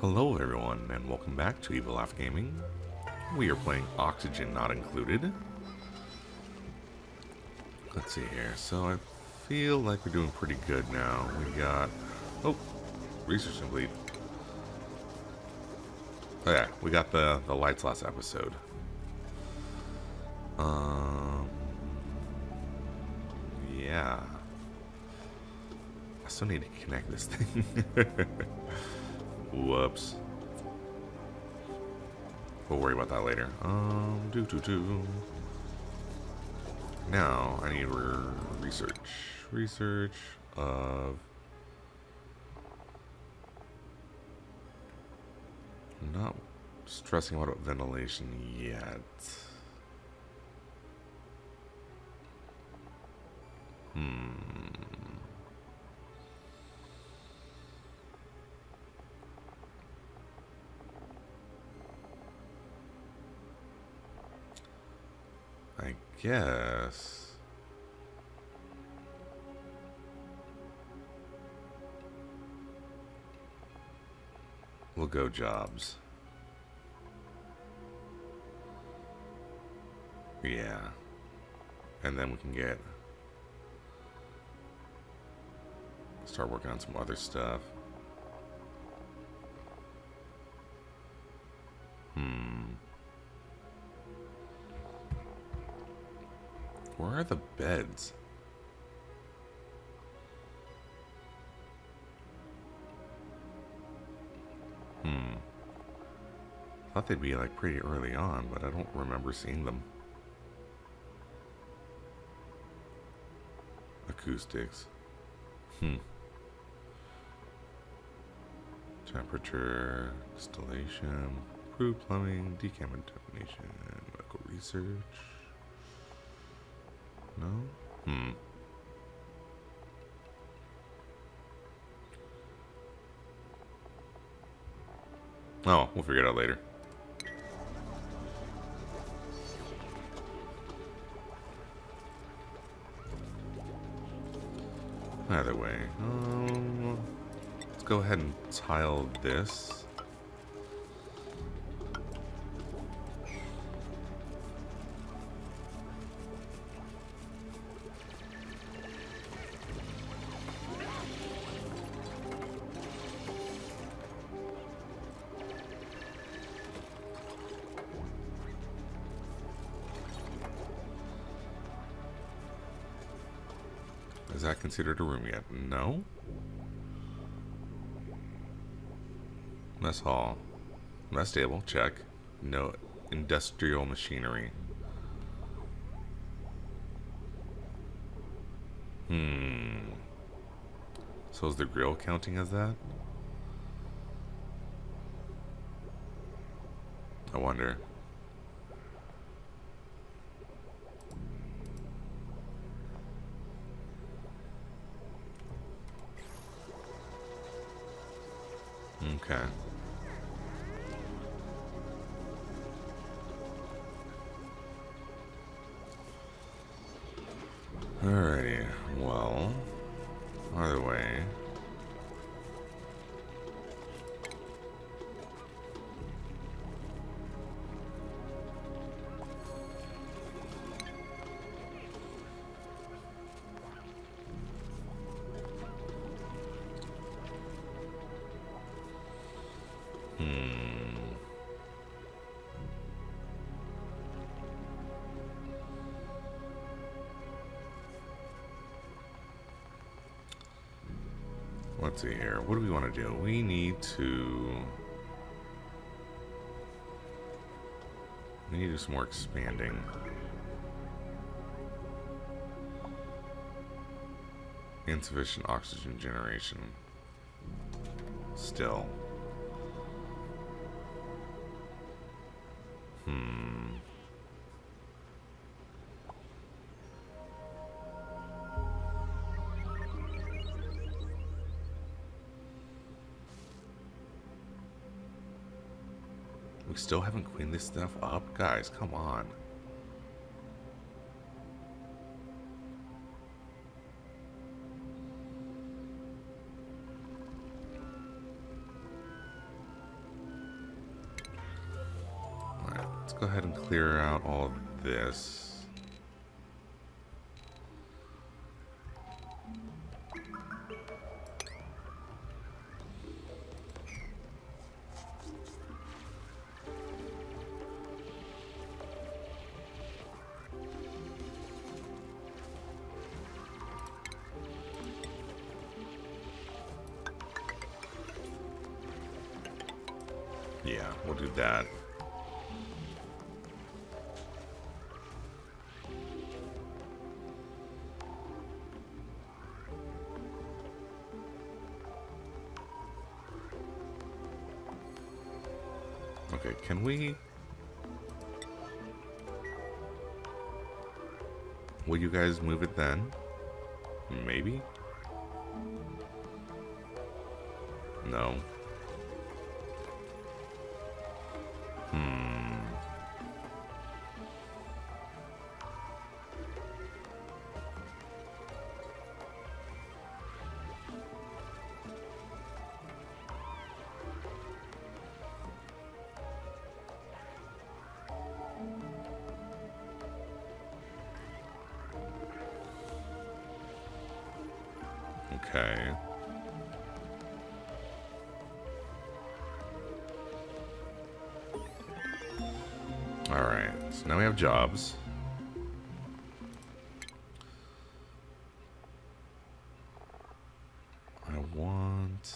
Hello everyone, and welcome back to Evil Laugh Gaming. We are playing Oxygen Not Included. Let's see here. So I feel like we're doing pretty good now. We got... Oh! Research complete. Oh yeah, we got the, the lights last episode. Um... Yeah. I still need to connect this thing. Whoops. We'll worry about that later. Um, do do do. Now I need re research. Research of. I'm not stressing about ventilation yet. Hmm. I guess. We'll go jobs. Yeah. And then we can get start working on some other stuff. Hmm. Where are the beds? Hmm. Thought they'd be like pretty early on, but I don't remember seeing them. Acoustics. Hmm. Temperature, distillation, crude plumbing, decontamination, medical research. No? Hmm. Oh, we'll figure it out later. Either way, um, let's go ahead and tile this. Considered a room yet? No. Mess hall. Mess table, check. No industrial machinery. Hmm. So is the grill counting as that? I wonder. Okay. Alrighty, well, either way. To do? We need to... We need to do some more expanding. Insufficient oxygen generation. Still. Hmm. We still haven't cleaned this stuff up? Guys, come on. All right, let's go ahead and clear out all of this. Yeah, we'll do that. Okay, can we... Will you guys move it then? Maybe? No. Alright, so now we have jobs. I want...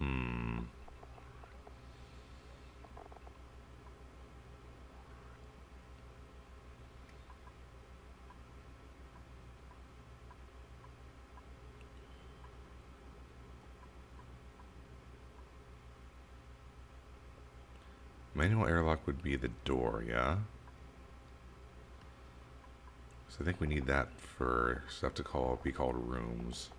Hmm... Manual airlock would be the door, yeah? So I think we need that for stuff to call be called rooms.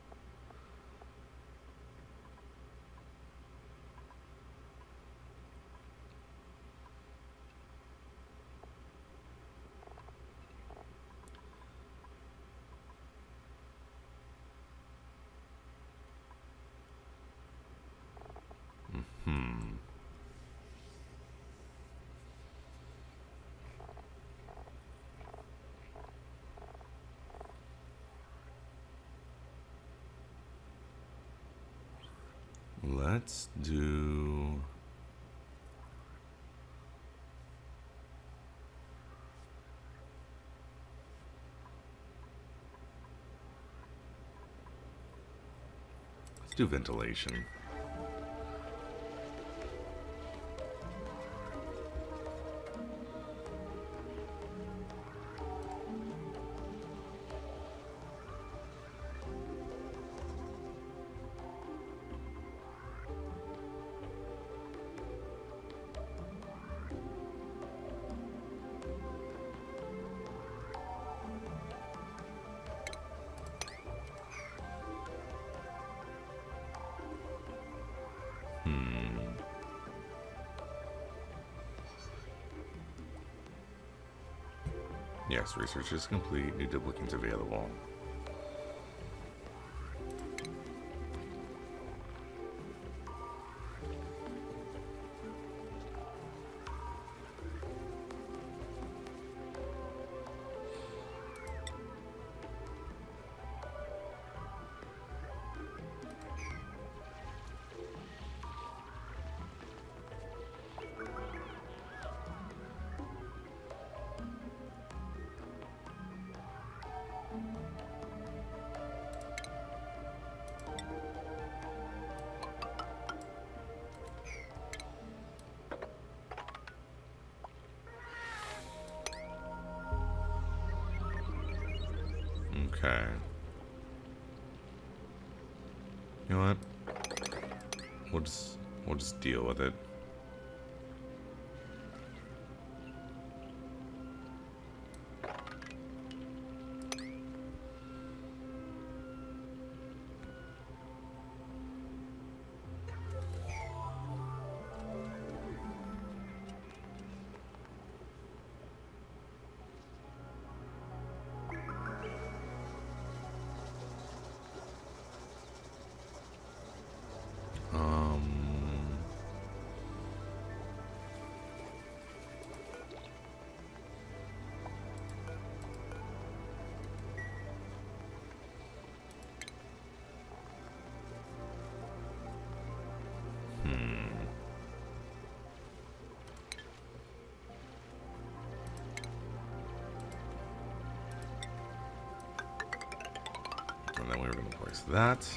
Hmm. Let's do... Let's do ventilation. Yes, research is complete. New duplicants available. Okay. You know what? We'll just we'll just deal with it. That.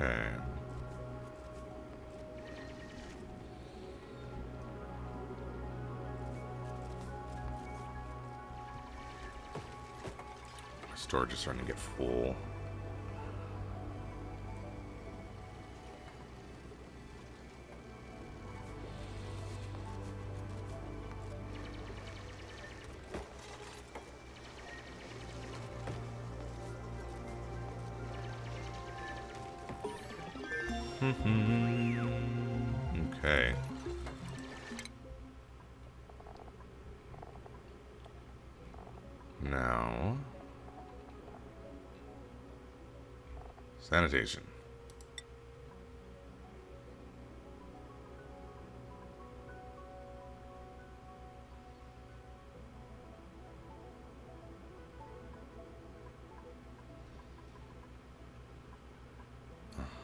Okay. My storage is starting to get full. Sanitation.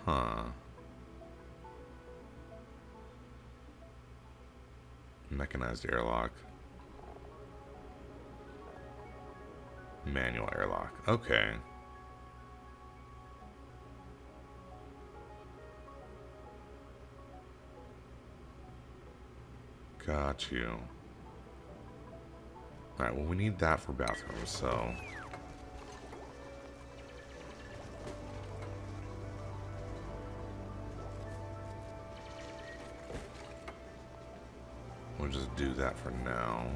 Huh. Mechanized airlock. Manual airlock. Okay. Got you. Alright, well we need that for bathrooms, so... We'll just do that for now.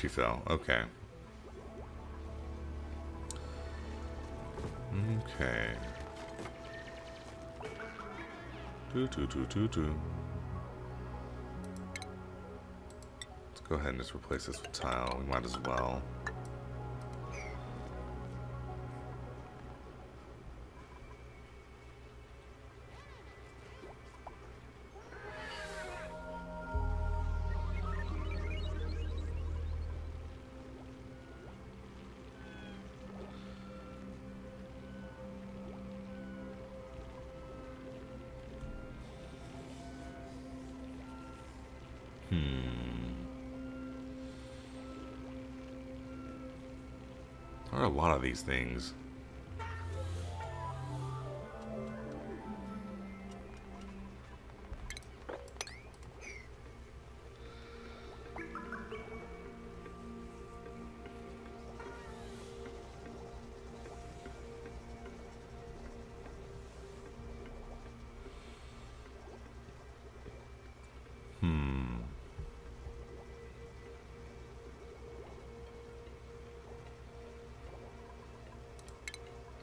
She fell. Okay. Okay. Do do do do do. Let's go ahead and just replace this with tile. We might as well. These things.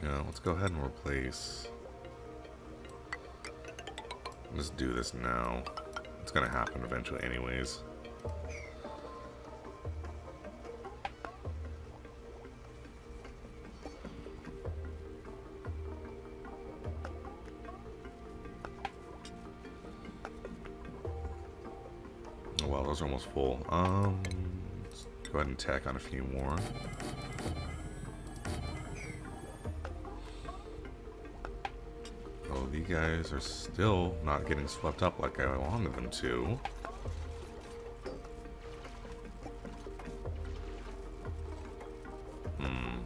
Yeah, let's go ahead and replace. Let's do this now. It's gonna happen eventually anyways. Oh well, those are almost full. Um, let's go ahead and tack on a few more. Guys are still not getting swept up like I wanted them to. Hmm.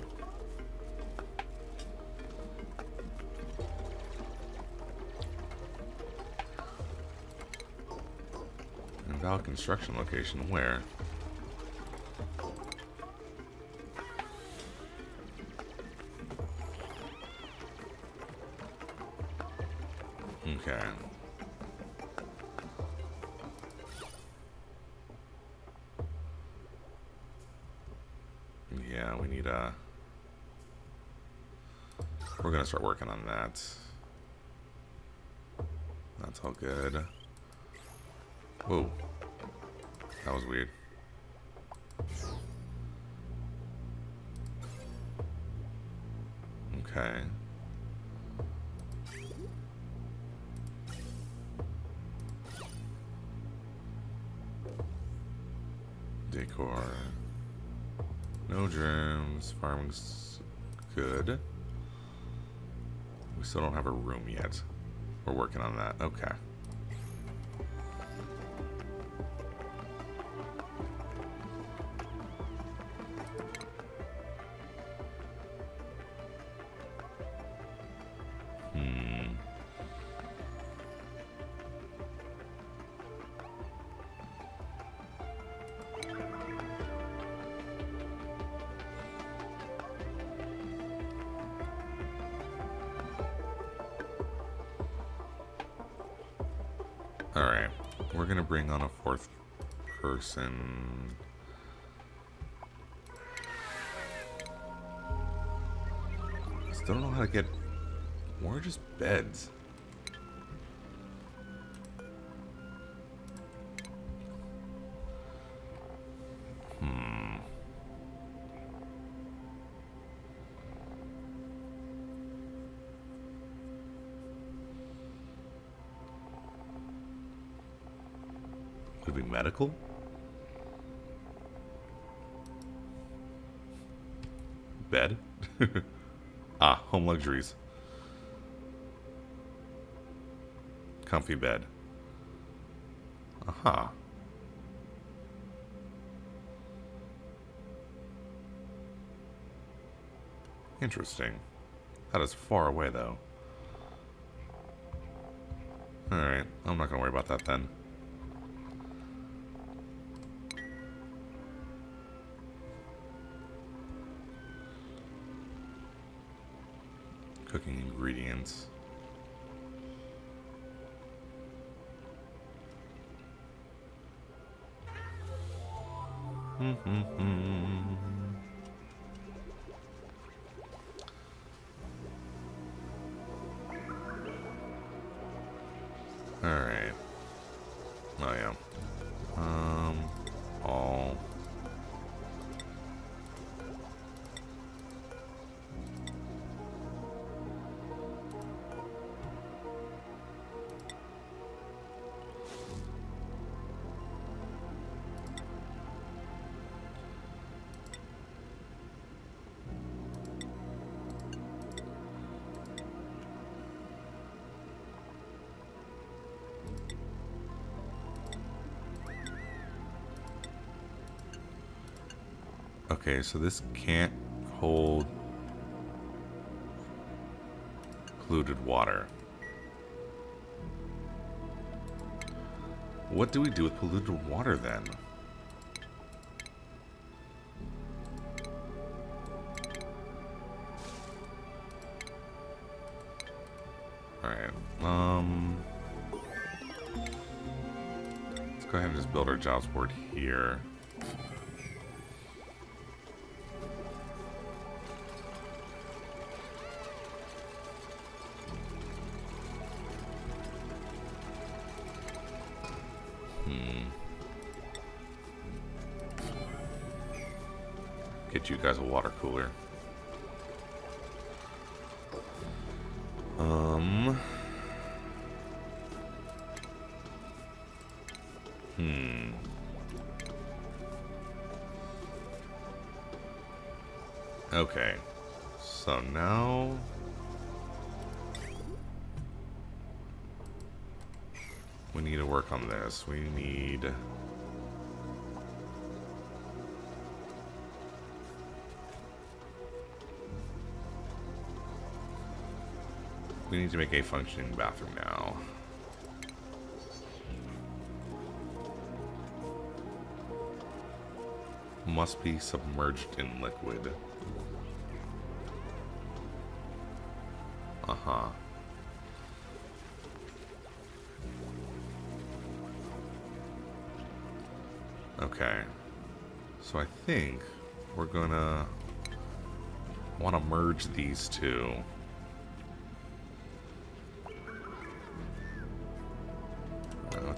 Invalid construction location, where? We need a... Uh, we're gonna start working on that. That's all good. Whoa. That was weird. Still don't have a room yet. We're working on that. Okay. Alright. We're gonna bring on a fourth person. I Still don't know how to get more just beds. Medical? Bed? ah, home luxuries. Comfy bed. Aha. Uh -huh. Interesting. That is far away, though. Alright, I'm not gonna worry about that then. Ingredients. Alright. Okay, so this can't hold polluted water. What do we do with polluted water then? Alright, um... Let's go ahead and just build our jobs board here. Get you guys a water cooler. Um. Hmm. Okay. So now... We need to work on this. We need... We need to make a functioning bathroom now. Must be submerged in liquid. Uh-huh. Okay. So I think we're gonna want to merge these two.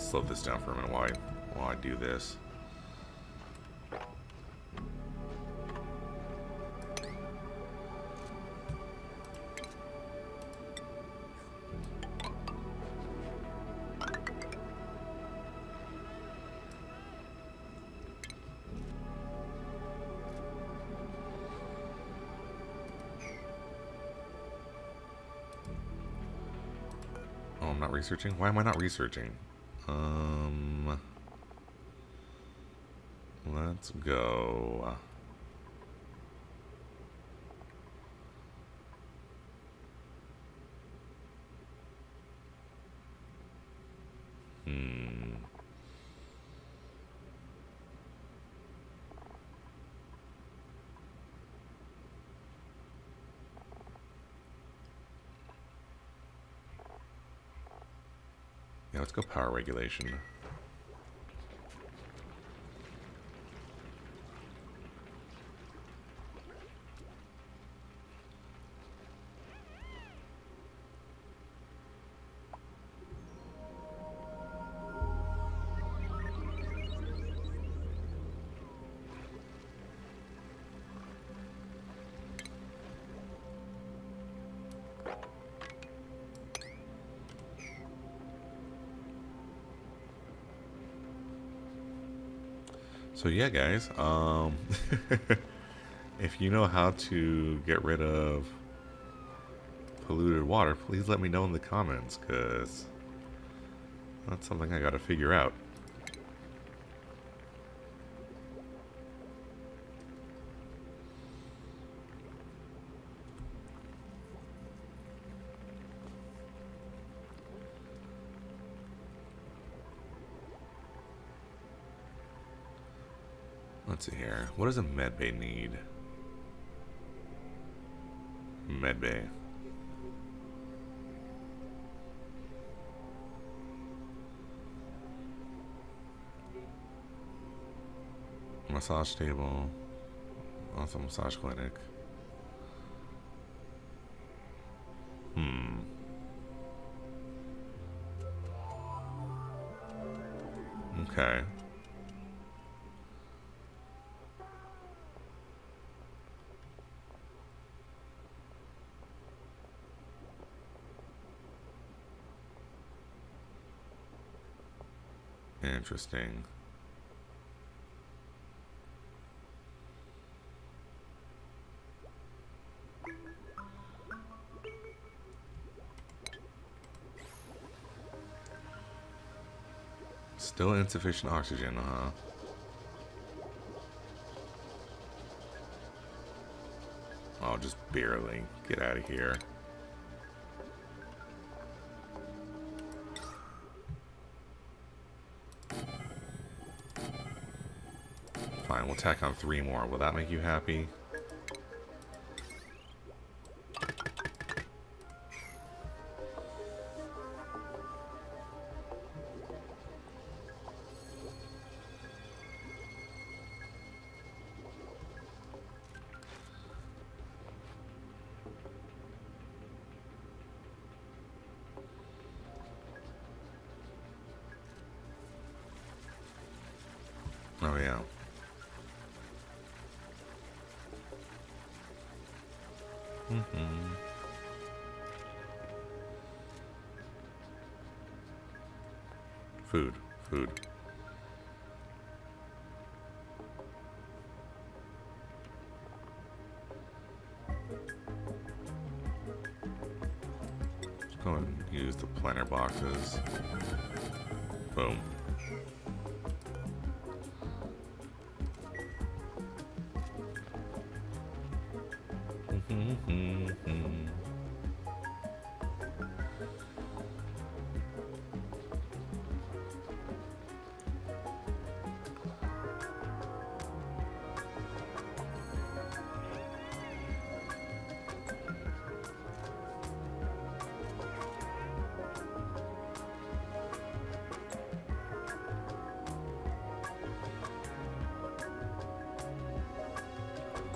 Slow this down for a minute while I, while I do this. Oh, I'm not researching? Why am I not researching? Um, let's go. Hmm. Yeah, let's go power regulation. So yeah, guys, um, if you know how to get rid of polluted water, please let me know in the comments, because that's something I gotta figure out. Let's see here. What does a medbay need? Medbay. Massage table. Also massage clinic. Hmm. Okay. Interesting. Still insufficient oxygen, huh? Oh, just barely. Get out of here. We'll tack on three more. Will that make you happy? Oh yeah. Mm-hmm. Food, food. Let's go and use the planter boxes. Boom.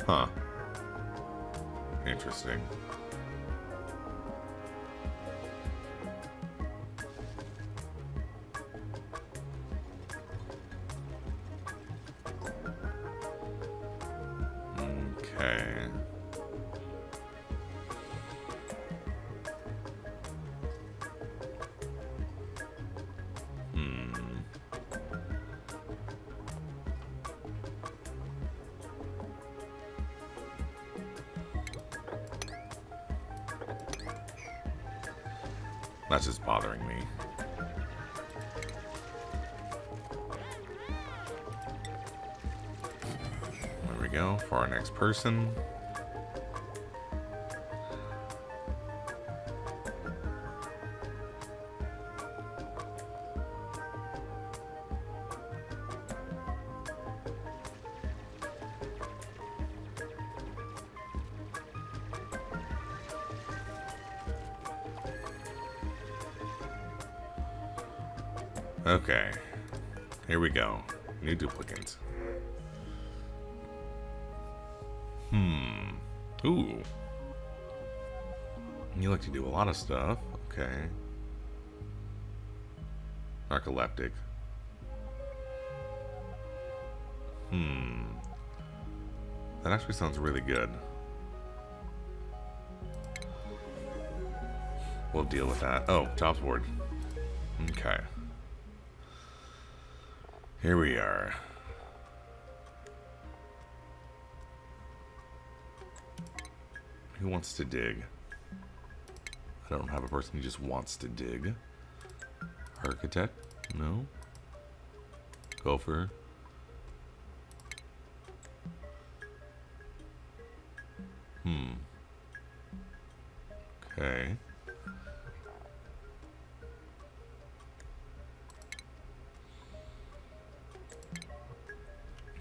Huh. Interesting. Person. Okay. Here we go. New duplicants. Hmm. Ooh. You like to do a lot of stuff. Okay. Narcoleptic. Hmm. That actually sounds really good. We'll deal with that. Oh, jobs board. Okay. Here we are. Who wants to dig? I don't have a person who just wants to dig. Architect? No. Gopher? Hmm. Okay.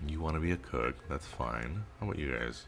You want to be a cook, that's fine. How about you guys?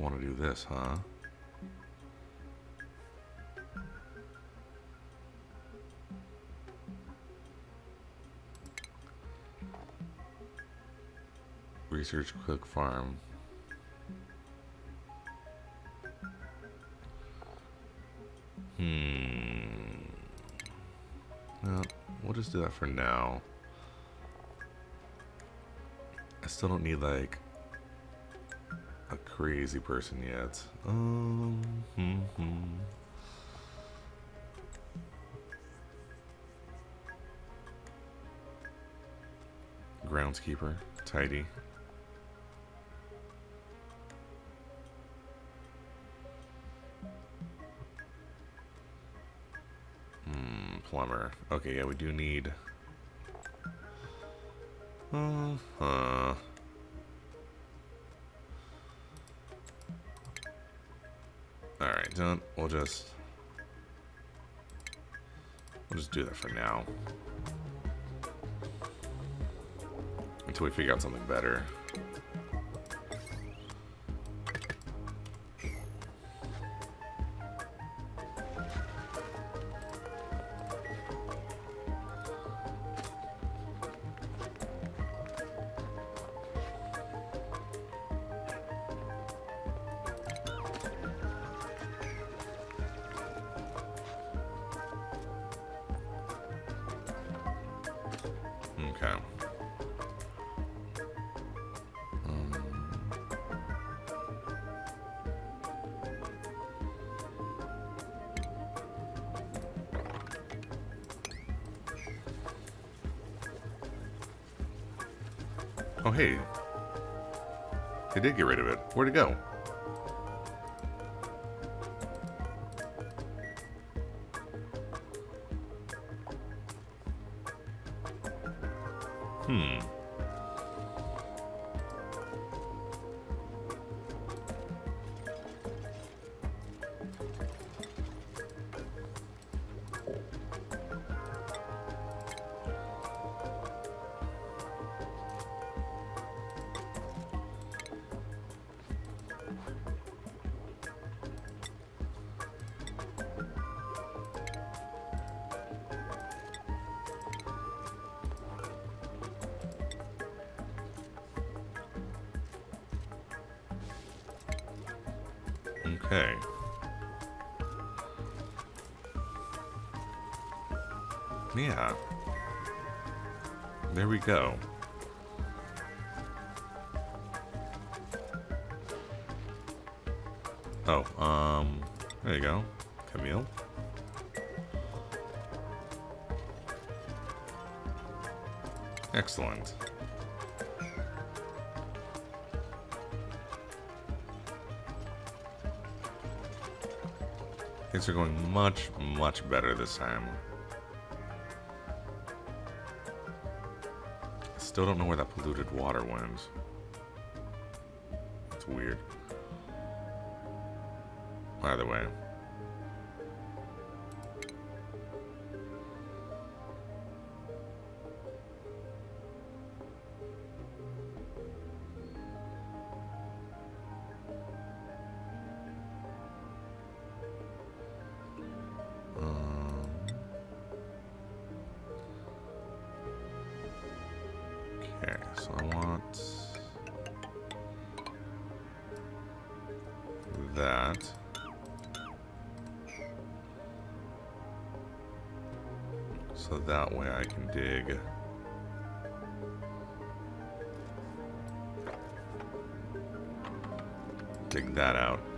want to do this, huh? Research Cook Farm. Hmm. No, we'll just do that for now. I still don't need like crazy person yet. Um, hmm, hmm. Groundskeeper, tidy. Hmm, plumber. Okay, yeah, we do need. Uh don't. We'll just. We'll just do that for now. Until we figure out something better. Okay. Um, Oh, hey. They did get rid of it. Where'd it go? Okay. Yeah. There we go. Oh, um, there you go. Camille. Excellent. Things are going much, much better this time. Still don't know where that polluted water went. It's weird. Either way. Okay, so I want that. So that way I can dig. Dig that out.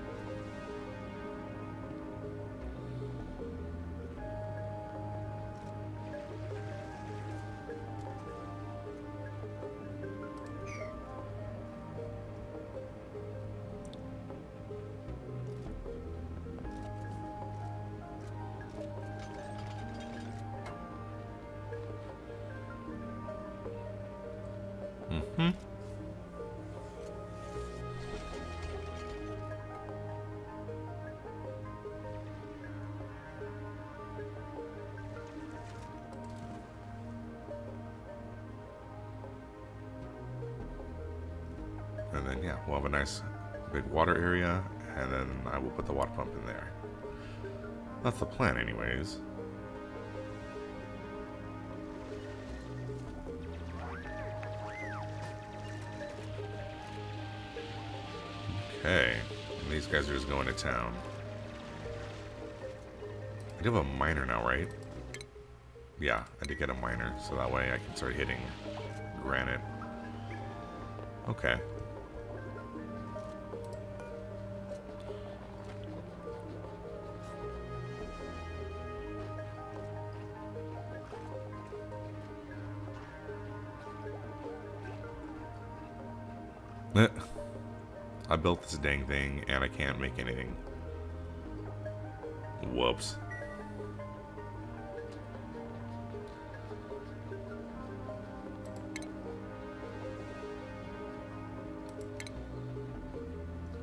And then, yeah, we'll have a nice big water area, and then I will put the water pump in there. That's the plan, anyways. Okay. And these guys are just going to town. I do have a miner now, right? Yeah, I did get a miner, so that way I can start hitting granite. Okay. I built this dang thing and I can't make anything. Whoops.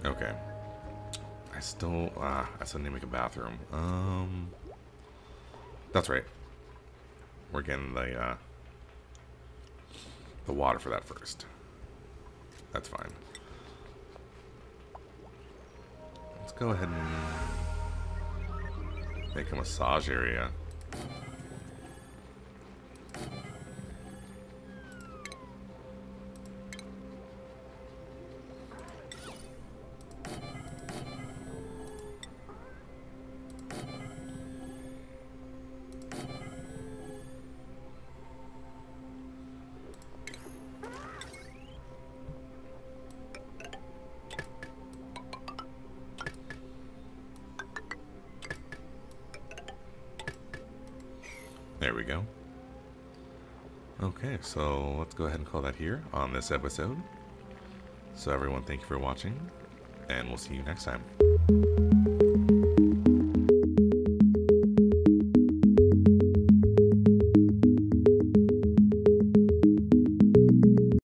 Okay. I still, ah, I still need to make a bathroom. Um, that's right. We're getting the, uh, the water for that first. That's fine. Let's go ahead and make a massage area. So let's go ahead and call that here on this episode. So everyone, thank you for watching, and we'll see you next time.